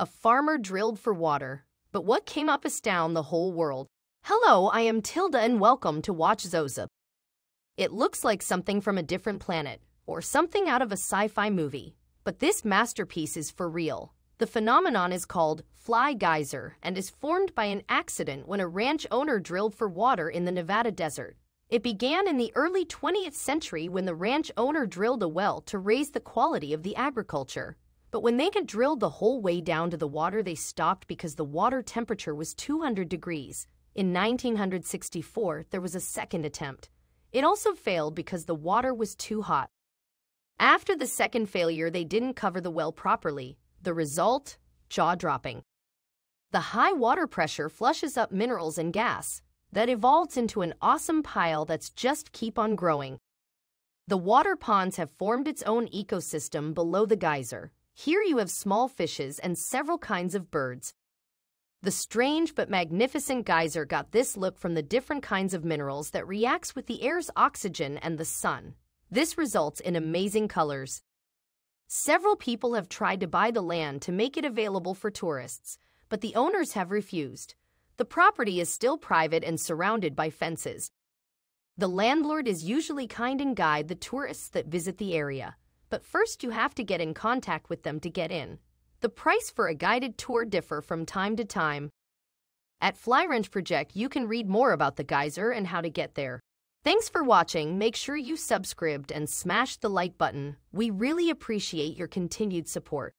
A farmer drilled for water, but what came up astound the whole world? Hello, I am Tilda and welcome to Watch Zozo. It looks like something from a different planet, or something out of a sci-fi movie, but this masterpiece is for real. The phenomenon is called fly geyser and is formed by an accident when a ranch owner drilled for water in the Nevada desert. It began in the early 20th century when the ranch owner drilled a well to raise the quality of the agriculture. But when they had drilled the whole way down to the water, they stopped because the water temperature was 200 degrees. In 1964, there was a second attempt. It also failed because the water was too hot. After the second failure, they didn't cover the well properly, the result? Jaw dropping. The high water pressure flushes up minerals and gas that evolves into an awesome pile that's just keep on growing. The water ponds have formed its own ecosystem below the geyser. Here you have small fishes and several kinds of birds. The strange but magnificent geyser got this look from the different kinds of minerals that reacts with the air's oxygen and the sun. This results in amazing colors. Several people have tried to buy the land to make it available for tourists, but the owners have refused. The property is still private and surrounded by fences. The landlord is usually kind and guide the tourists that visit the area, but first you have to get in contact with them to get in. The price for a guided tour differ from time to time. At FlyRanch Project, you can read more about the geyser and how to get there. Thanks for watching. Make sure you subscribed and smash the like button. We really appreciate your continued support.